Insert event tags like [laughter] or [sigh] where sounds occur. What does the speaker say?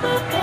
Okay. [laughs]